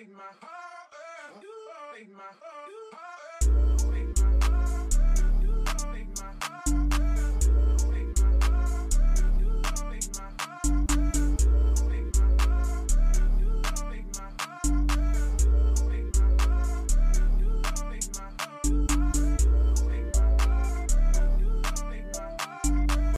make my heart. Uh, you make my heart.